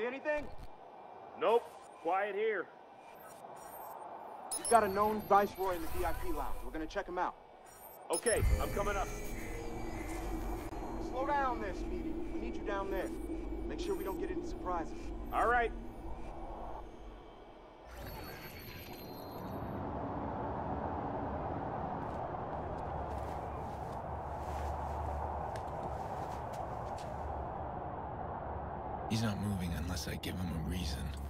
See anything? Nope. Quiet here. We've got a known Viceroy in the VIP lounge. We're gonna check him out. Okay, I'm coming up. Slow down there, Speedy. We need you down there. Make sure we don't get any surprises. All right. He's not moving I give him a reason.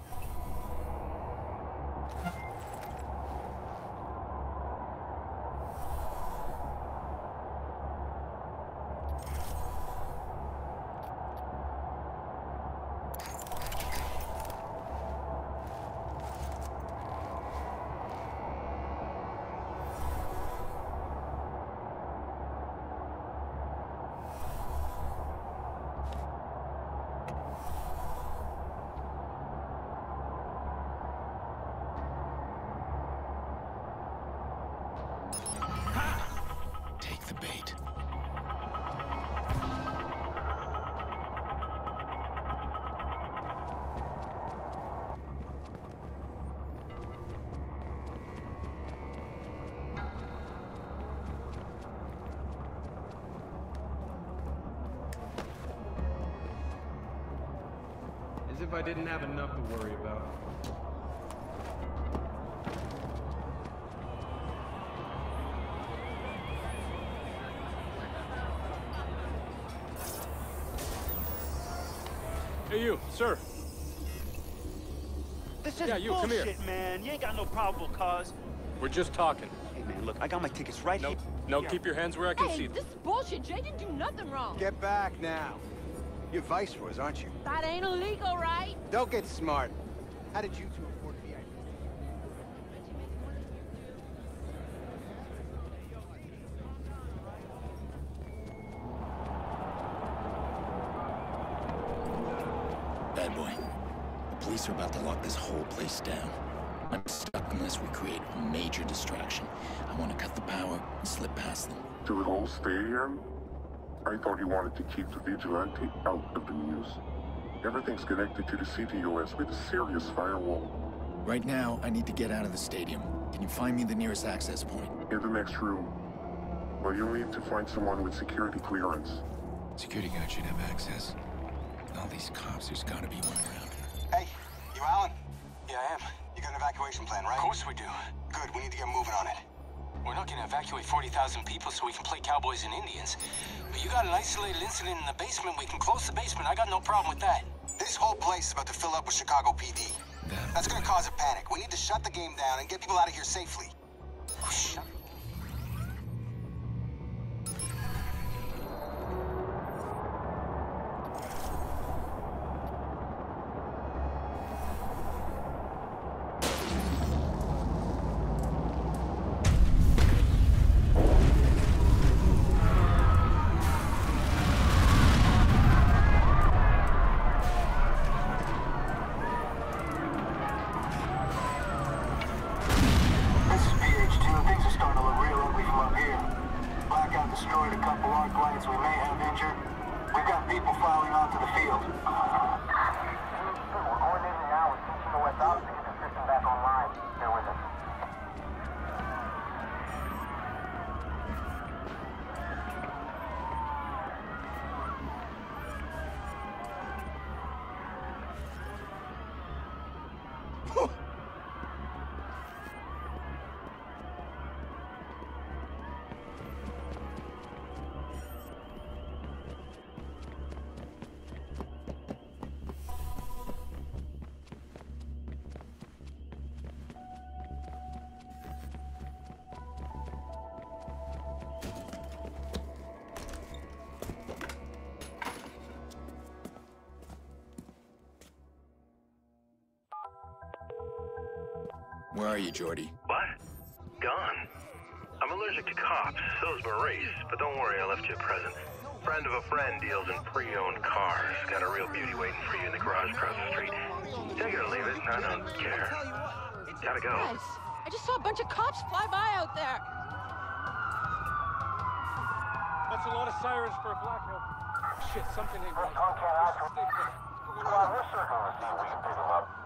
As if I didn't have enough to worry about. Hey, you, sir. This is Yeah, you, come bullshit, here. man. You ain't got no probable cause. We're just talking. Hey, man, look, I got my tickets right No, here. no, Here. keep your hands where I can Hey, see them. this is bullshit. Jay didn't do nothing wrong. Get back now. You're viceroys, aren't you? That ain't illegal, right? Don't get smart. How did you two afford VIP? Bad boy. The police are about to lock this whole place down. I'm stuck unless we create a major distraction. I want to cut the power and slip past them. To the whole stadium? I thought he wanted to keep the vigilante out of the news. Everything's connected to the CTOS with a serious firewall. Right now, I need to get out of the stadium. Can you find me the nearest access point? In the next room. Well, you'll need to find someone with security clearance. Security guard should have access. All these cops, there's gotta be one around. Hey, you Alan? Yeah, I am. You got an evacuation plan, right? Of course we do. Good, we need to get moving on it. We're not gonna evacuate 40,000 people so we can play cowboys and Indians. But you got an isolated incident in the basement, we can close the basement. I got no problem with that. This whole place is about to fill up with Chicago PD. That's gonna cause a panic. We need to shut the game down and get people out of here safely. Oh, shut A couple arc lights we may have injured. We've got people filing onto the field. We're coordinating now with CTOS Ops to get the system back online. Are you, Jordi? What? Gone. I'm allergic to cops, so's Maurice, but don't worry, I left you a present. Friend of a friend deals in pre-owned cars. Got a real beauty waiting for you in the garage across the street. Take it or leave it, I don't care. Gotta go. Guys, I just saw a bunch of cops fly by out there. That's a lot of sirens for a black hill. Shit, something ain't right. Tom can't hide Stay put. Squad, we're circling to see if we can pick him up.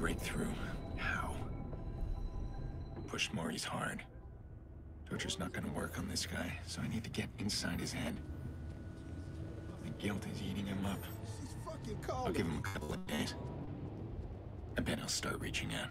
Break through. How? Push Maurice hard. Torture's not gonna work on this guy, so I need to get inside his head. The guilt is eating him up. I'll give him a couple of days. I bet I'll start reaching out.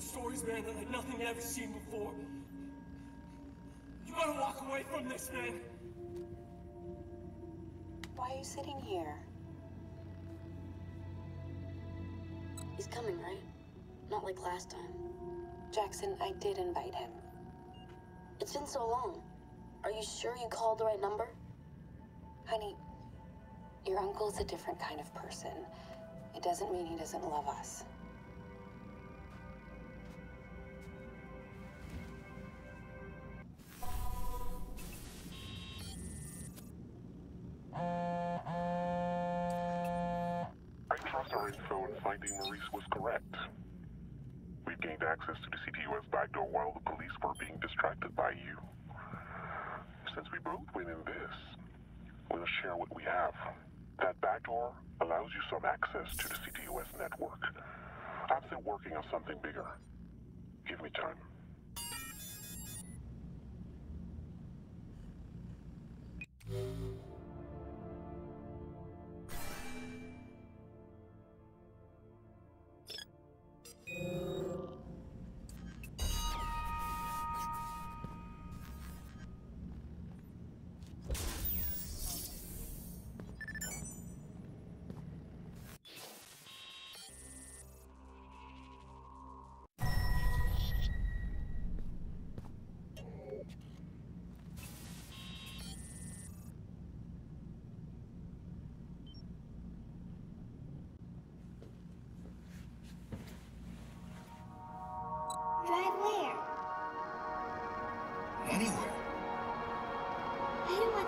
stories, man, that like nothing I've ever seen before. You gotta walk away from this, man. Why are you sitting here? He's coming, right? Not like last time. Jackson, I did invite him. It's been so long. Are you sure you called the right number? Honey, your uncle's a different kind of person. It doesn't mean he doesn't love us. Maurice was correct. We've gained access to the CTOS backdoor while the police were being distracted by you. Since we both win in this, we'll share what we have. That backdoor allows you some access to the CTOS network. I'm still working on something bigger. Give me time.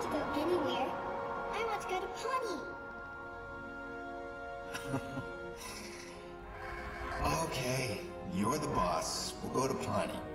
Want to go anywhere. I want to go to Pawnee. Okay, you're the boss. We'll go to Pawnee.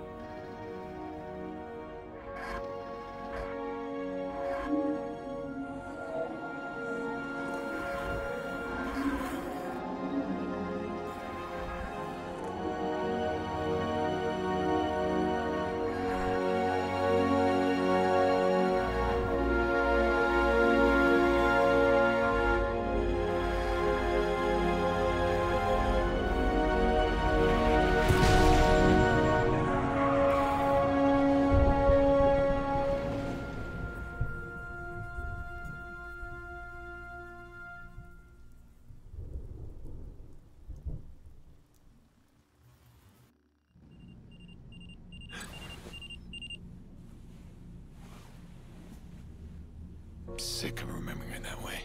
Sick of remembering her that way.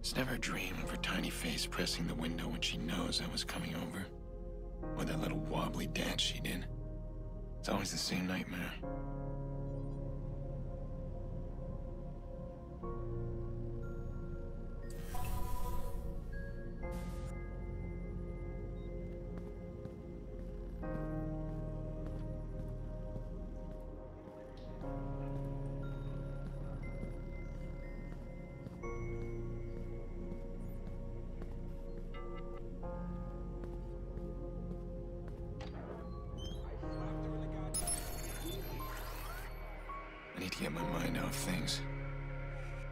It's never a dream of her tiny face pressing the window when she knows I was coming over. Or that little wobbly dance she did. It's always the same nightmare. Mind off things.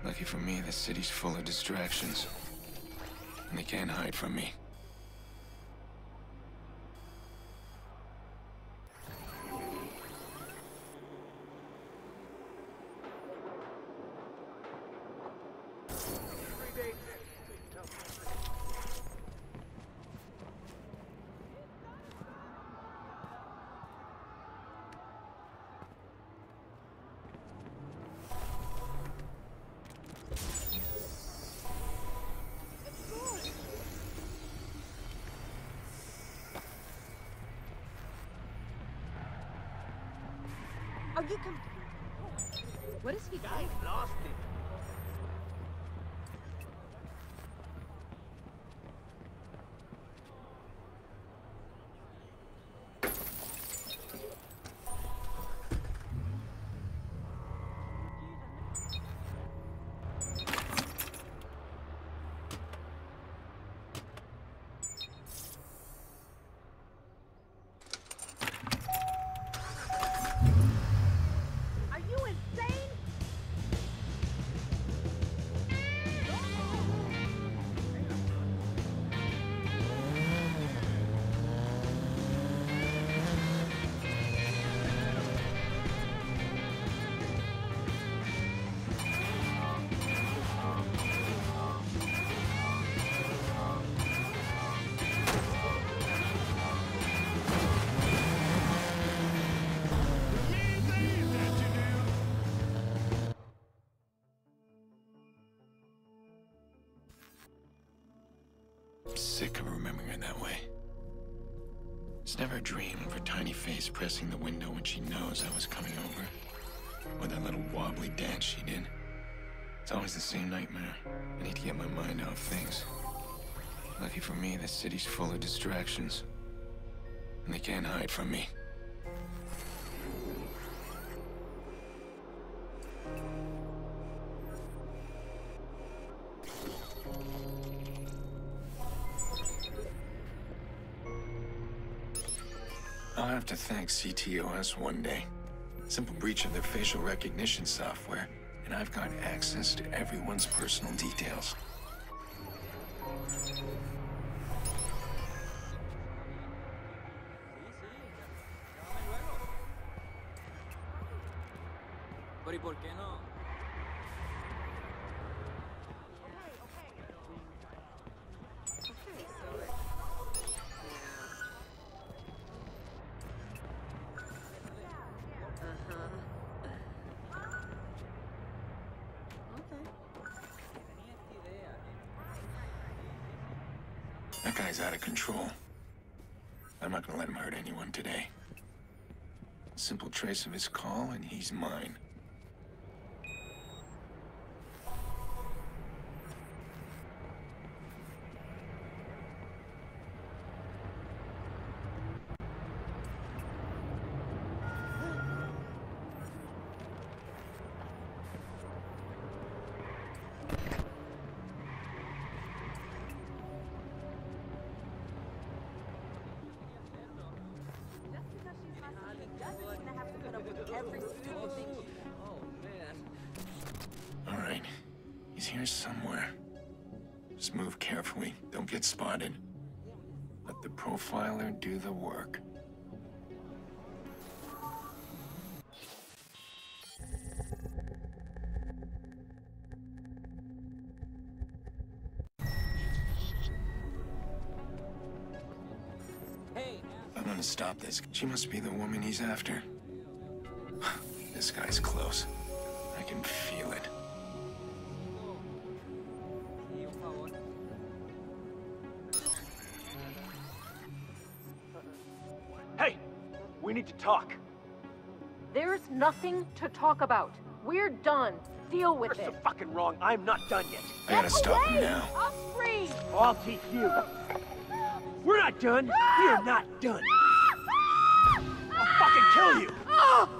Lucky for me, the city's full of distractions. And they can't hide from me. Are you com- What is he doing? lost it. Remembering her that way. It's never a dream of her tiny face pressing the window when she knows I was coming over. Or that little wobbly dance she did. It's always the same nightmare. I need to get my mind off things. Lucky for me, this city's full of distractions. And they can't hide from me. I'll have to thank CTOS one day. Simple breach of their facial recognition software, and I've got access to everyone's personal details. Of his call, and he's mine. All right. He's here somewhere. Just move carefully. Don't get spotted. Let the profiler do the work. I'm gonna stop this. She must be the woman he's after. This guy's close. I can feel it. Hey, we need to talk. There's nothing to talk about. We're done. Deal with You're it. so fucking wrong. I'm not done yet. I gotta stop him Away! now. I'm free. I'll teach you. We're not done. We are not done. I'll fucking kill you. Ah! Ah!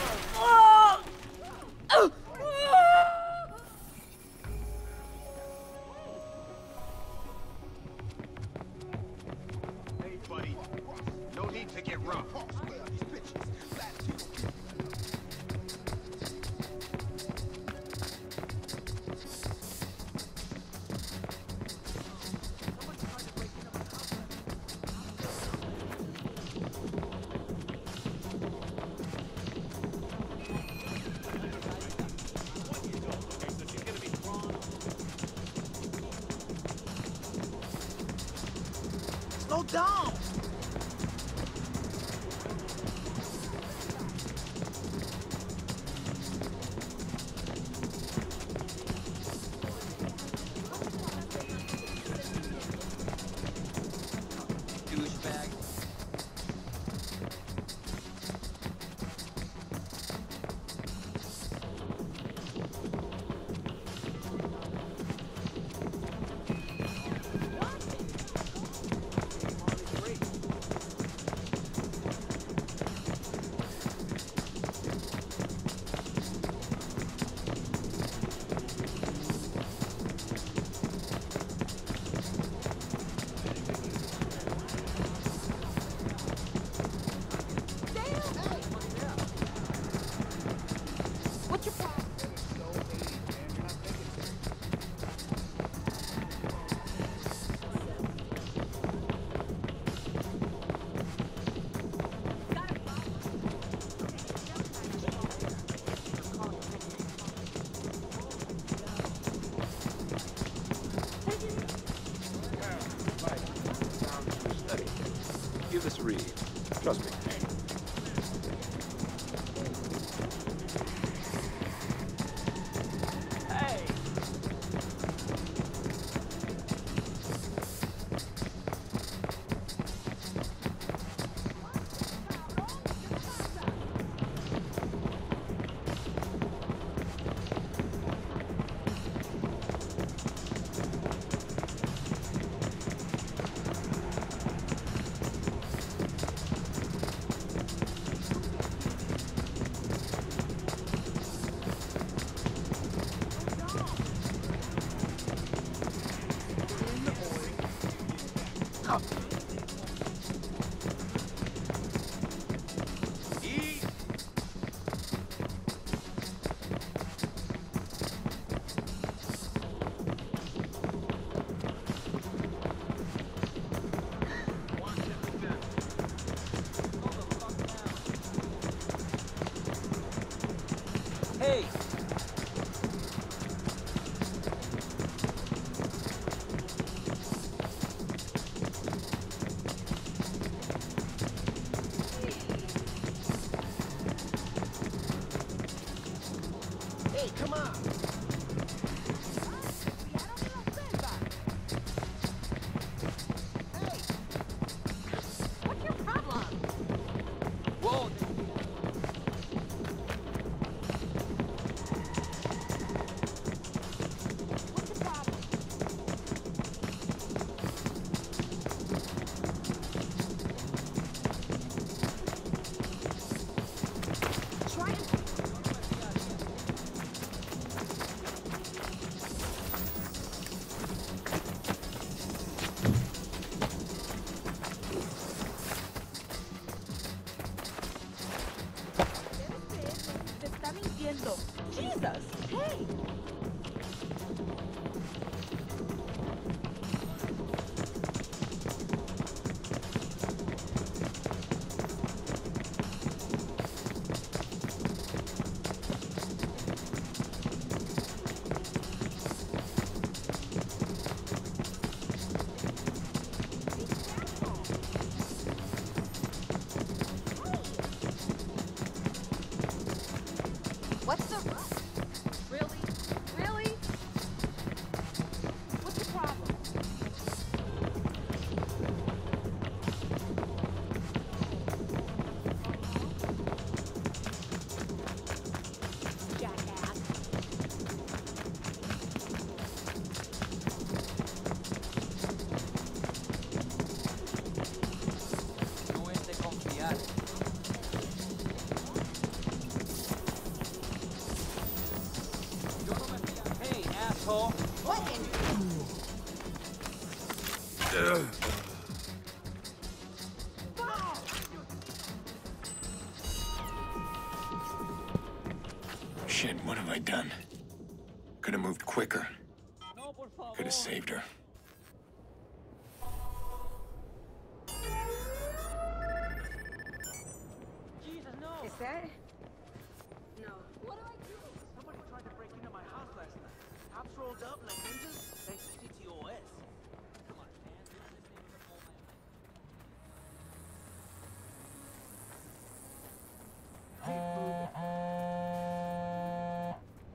Slow down.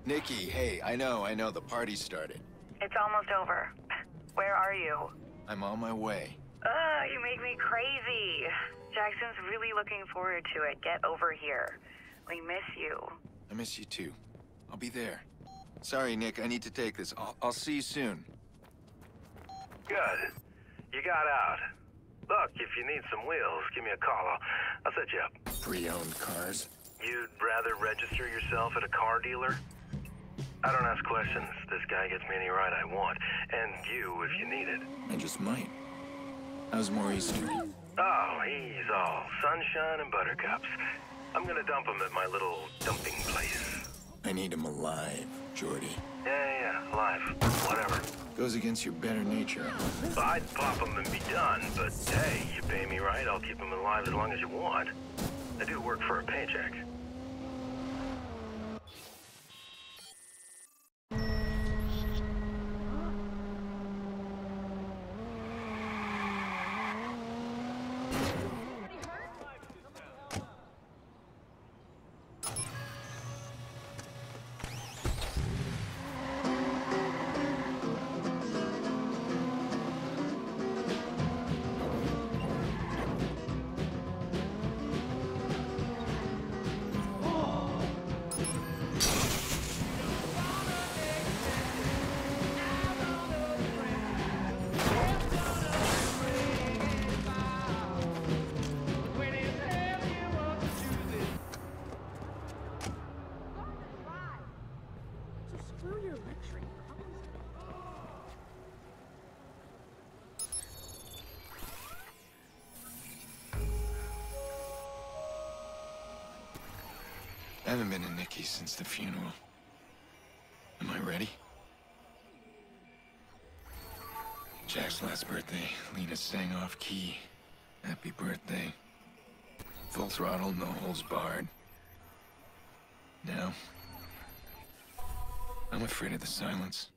Nikki, hey, I know, I know, the party started. It's almost over. Where are you? I'm on my way. Ugh, you make me crazy. Jackson's really looking forward to it. Get over here. We miss you. I miss you too. I'll be there. Sorry, Nick, I need to take this. I'll, I'll see you soon. Good. You got out. Look, if you need some wheels, give me a call. I'll, I'll set you up. Pre-owned cars? You'd rather register yourself at a car dealer? I don't ask questions. This guy gets me any ride I want. And you if you need it. I just might. How's Maurice doing? Oh, he's all sunshine and buttercups. I'm gonna dump him at my little dumping place. I need him alive, Jordi. Yeah, yeah, yeah, alive. Whatever. Goes against your better nature. I'd pop him and be done, but hey, you pay me right, I'll keep him alive as long as you want. I do work for a paycheck. Haven't been to Nikki's since the funeral. Am I ready? Jack's last birthday, Lena sang off key. Happy birthday. Full throttle, no holes barred. Now, I'm afraid of the silence.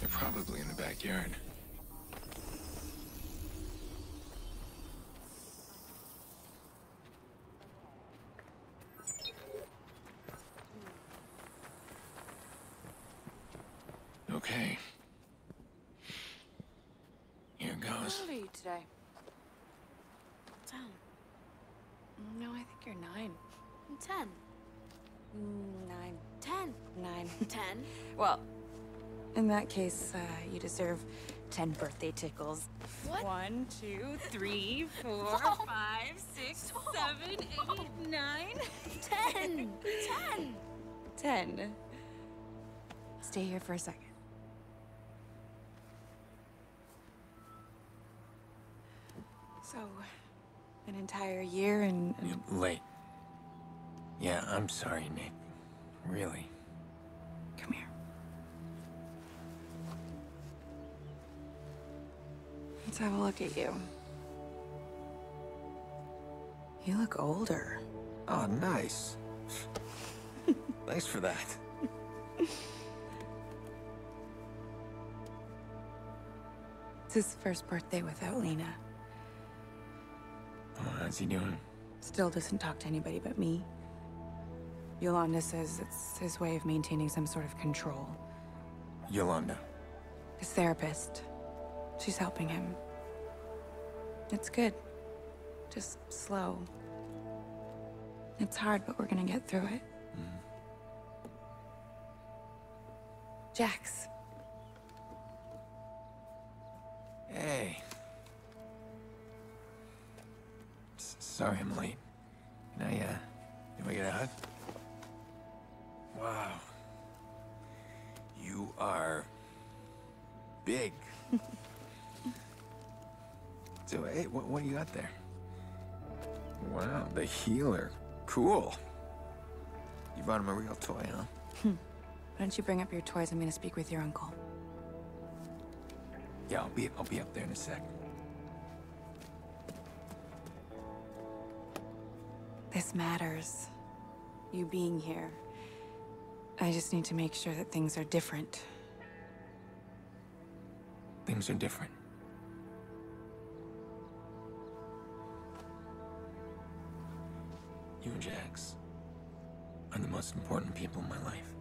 They're probably in the backyard. Okay. Here goes. Today? Ten. No, I think you're nine. I'm ten. Mm, Nine. Ten. Nine. Ten? Well, in that case, uh, you deserve ten birthday tickles. What? One, two, three, four, Whoa. five, six, seven, eight, nine. Ten. Ten. Ten. Stay here for a second. So, an entire year and. and Late. Yeah, I'm sorry, Nick. Really. Come here. Let's have a look at you. You look older. Oh, nice. Thanks for that. It's his first birthday without Lena. Oh, how's he doing? Still doesn't talk to anybody but me. Yolanda says it's his way of maintaining some sort of control. Yolanda. His therapist. She's helping him. It's good. Just slow. It's hard, but we're gonna get through it. Mm. Jax. Hey. S- sorry I'm late. Can I, uh, can I get a hug? Wow. You are big. so, hey, what, what do you got there? Wow, the healer. Cool. You bought him a real toy, huh? Hmm. Why don't you bring up your toys? I'm gonna speak with your uncle. Yeah, I'll be, I'll be up there in a sec. This matters. You being here. I just need to make sure that things are different. Things are different. You and Jax are the most important people in my life.